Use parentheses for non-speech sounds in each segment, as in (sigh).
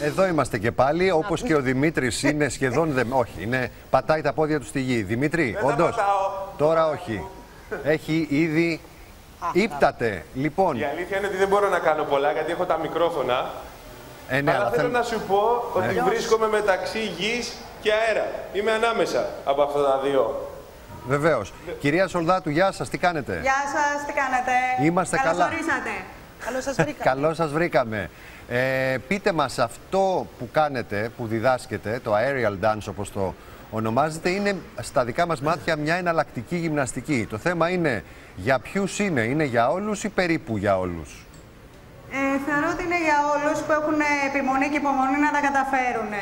Εδώ είμαστε και πάλι, όπως και ο Δημήτρης είναι σχεδόν δε... Όχι, είναι... πατάει τα πόδια του στη γη. Δημήτρη, τα όντως, πατάω. τώρα όχι. Έχει ήδη... Ήπτατε. Λοιπόν, Η αλήθεια είναι ότι δεν μπορώ να κάνω πολλά γιατί έχω τα μικρόφωνα. ε, ναι, αλλά αλλά θέλω θέλ- να σου πω ότι βρίσκομαι μεταξύ γης και αέρα. Είμαι ανάμεσα από αυτά τα δύο. βεβαίως. Κυρία Σολδάτου, γεια σας, τι κάνετε; Γεια σας, τι κάνετε; Είμαστε Καλώς καλά. ορίσατε. Καλώς σας βρήκα. (laughs) Καλώς σας βρήκαμε. Ε, πείτε μας αυτό που κάνετε, που διδάσκετε, το aerial dance όπως το ονομάζετε, είναι στα δικά μας μάτια μια εναλλακτική γυμναστική. Το θέμα είναι για ποιους είναι, είναι για όλους ή περίπου για όλους; Ε, θεωρώ ότι είναι για όλους που έχουν επιμονή και υπομονή να τα καταφέρουν.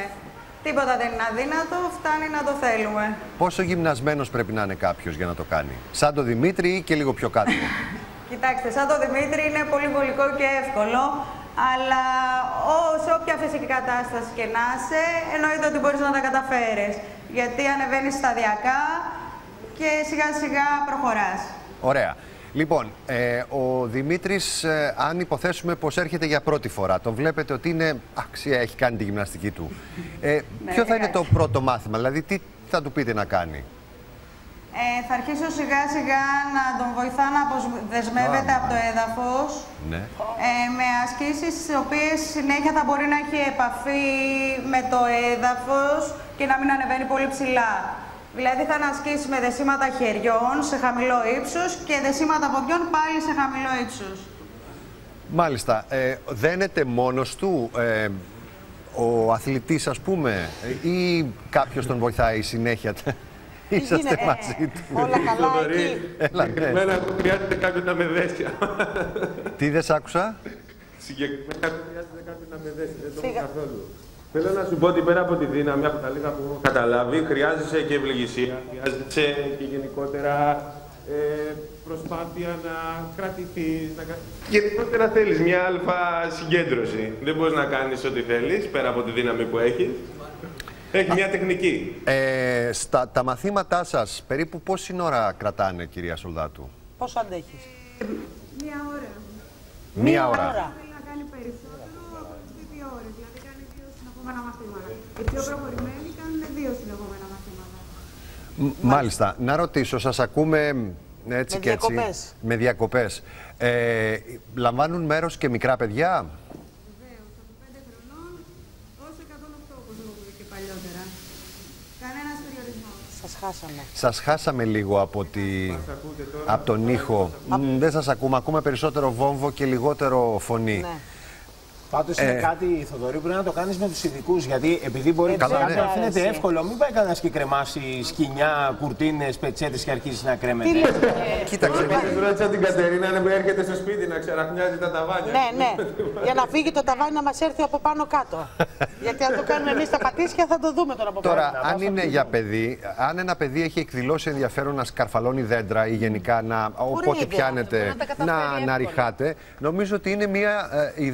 Τίποτα δεν είναι αδύνατο, φτάνει να το θέλουμε. Πόσο γυμνασμένος πρέπει να είναι κάποιος για να το κάνει; Σαν το Δημήτρη ή και λίγο πιο κάτω; (laughs) Κοιτάξτε, σαν το Δημήτρη είναι πολύ βολικό και εύκολο, αλλά ό- σε όποια φυσική κατάσταση και να είσαι, εννοείται ότι μπορείς να τα καταφέρεις. Γιατί ανεβαίνεις σταδιακά και σιγά σιγά προχωράς. Ωραία. Λοιπόν, ε, ο Δημήτρης, ε, αν υποθέσουμε πως έρχεται για πρώτη φορά, τον βλέπετε ότι είναι αξία, έχει κάνει τη γυμναστική του. Ε, ποιο θα είναι το εντάξει. πρώτο μάθημα, δηλαδή τι θα του πείτε να κάνει; Ε, θα αρχίσω σιγά σιγά να τον βοηθά να αποδεσμεύεται Α, από το έδαφος Ναι. ε, με ασκήσεις τις οποίες συνέχεια θα μπορεί να έχει επαφή με το έδαφος και να μην ανεβαίνει πολύ ψηλά. Δηλαδή θα είναι ασκήσεις με δεσίματα χεριών σε χαμηλό ύψος και δεσίματα ποδιών πάλι σε χαμηλό ύψος. Μάλιστα. Ε, δένεται μόνος του ε, ο αθλητής, ας πούμε, ε, ή κάποιος τον βοηθάει συνέχεια; Είσαστε γίνεται, μαζί του. Όλα καλά Θοδωρή, εκεί. Έλα, ναι. Συγκεκριμένα χρειάζεται κάποιο να με δέσει. Τι δεν σ' άκουσα; Συγκεκριμένα χρειάζεται κάποιο να με δέσει. Δεν το έχω Σιγά. καθόλου. Θέλω να σου πω ότι πέρα από τη δύναμη, από τα λίγα που έχω καταλάβει, χρειάζεσαι και ευληγησία, χρειάζεσαι και γενικότερα ε, προσπάθεια να κρατηθείς, να... κα- Γενικότερα θέλεις μια αλφα συγκέντρωση. Δεν μπορείς να κάνεις ό,τι θέλεις, πέρα από τη δύναμη που έχεις. Έχει μια τεχνική. Ε, στα, τα μαθήματά σας, περίπου πόση ώρα κρατάνε, κυρία Σολδάτου; Πόσο αντέχεις; Μία ώρα. Μία ώρα. Θέλει να κάνει περισσότερο, ακολουθεί δύο ώρες, δηλαδή κάνει δύο συνεχόμενα μαθήματα. Οι πιο προχωρημένοι κάνουν δύο συνεχόμενα μαθήματα. Μ- Μάλιστα. Να ρωτήσω, σας ακούμε μ, έτσι Με και έτσι. διακοπές. Με διακοπές. Ε, λαμβάνουν μέρος και μικρά παιδιά; Βεβαίω, από 5 χρονών ως 108 όπως έχω πει και παλιότερα. Κανένας περιορισμός. Σας χάσαμε. Σας χάσαμε λίγο από, τη... από τον ήχο. Μ, Δεν σας ακούμε. Ακούμε περισσότερο βόμβο και λιγότερο φωνή. Ναι. Πάντως είναι κάτι, Θοδωρή, πρέπει να το κάνεις με τους ειδικούς. Γιατί επειδή μπορεί Ε, καλά, καλά, κάποιον ναι. να φαίνεται Αρέσει. εύκολο, μην πάει κανένας και κρεμάσει σκοινιά, κουρτίνες, πετσέτες και αρχίσει να κρέμεται. Τι λέτε; Κοίταξε. Του ρώτησα την Κατερίνα αν έρχεται στο σπίτι να ξαραχνιάζει τα ταβάνια. Ναι, ναι. Για να φύγει το ταβάνι να μας έρθει από πάνω κάτω. Γιατί αν το κάνουμε εμείς τα πατήσια θα το δούμε τώρα από πάνω. Τώρα, αν είναι για παιδί, αν ένα παιδί έχει εκδηλώσει ενδιαφέρον να σκαρφαλώνει δέντρα ή γενικά να, όποτε ιδέα. πιάνετε Να τα καταφέρει να, να εύκολα. ριχάτε, νομίζω ότι είναι μια ε,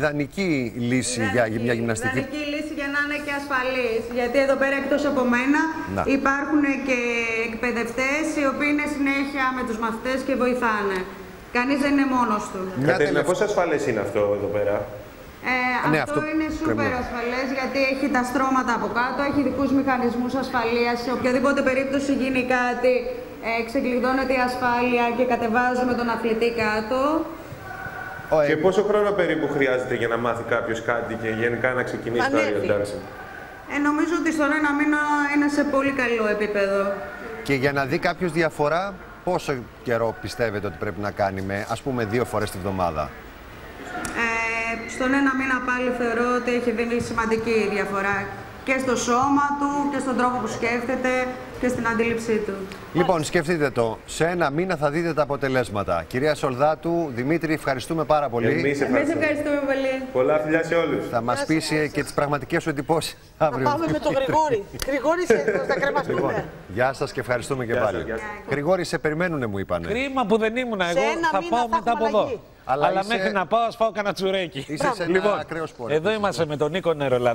ιδανική λύση για μια γυμναστική. Ιδανική λύση για να είναι και ασφαλής. Γιατί εδώ πέρα εκτός από μένα Να. υπάρχουν και εκπαιδευτές οι οποίοι είναι συνέχεια με τους μαθητές και βοηθάνε. Κανείς δεν είναι μόνος του. Μια Κατερίνα, τελευταία- πόσο ασφαλές είναι αυτό εδώ πέρα; Ε, Ναι, αυτό, αυτό είναι πρέπει σούπερ να- ασφαλές γιατί έχει τα στρώματα από κάτω, έχει δικούς μηχανισμούς ασφαλείας. Σε οποιαδήποτε περίπτωση γίνει κάτι, ε, ξεκλειδώνεται η ασφάλεια και κατεβάζουμε τον αθλητή κάτω. Ο, ε, Και πόσο χρόνο περίπου χρειάζεται για να μάθει κάποιος κάτι και γενικά να ξεκινήσει το Ανέβη. aerial dancing. Ε, νομίζω ότι στον ένα μήνα είναι σε πολύ καλό επίπεδο. και για να δει κάποιος διαφορά, πόσο καιρό πιστεύετε ότι πρέπει να κάνει με, ας πούμε, δύο φορές τη βδομάδα; Ε, στον ένα μήνα πάλι θεωρώ ότι έχει δίνει σημαντική διαφορά και στο σώμα του και στον τρόπο που σκέφτεται και στην αντίληψή του. Λοιπόν, σκεφτείτε το. Σε ένα μήνα θα δείτε τα αποτελέσματα. Κυρία Σολδάτου, Δημήτρη, ευχαριστούμε πάρα πολύ. Εμείς Εμείς ευχαριστούμε. ευχαριστούμε πολύ. Πολλά φιλιά σε όλους. Θα μας πείσει και τις πραγματικές σου εντυπώσεις Να αύριο. πάμε με τον Γρηγόρη. (laughs) Γρηγόρη, σε- θα κρεμαστούμε. Λοιπόν, γεια σας και ευχαριστούμε και Γεια σας, πάλι. γεια σας. Γρηγόρη, σε περιμένουνε μου είπανε. Κρίμα που δεν ήμουν εγώ. ένα Θα μήνα πάω θα μετά από έχουμε εδώ. αλλαγή. Αλλά Αλλά είσαι- μέχρι να πάω, ας φάω κανένα τσουρέκι. Είσαι σε ένα λοιπόν, ακραίο σπορ. εδώ είμαστε με τον Νίκο Νερολαδά.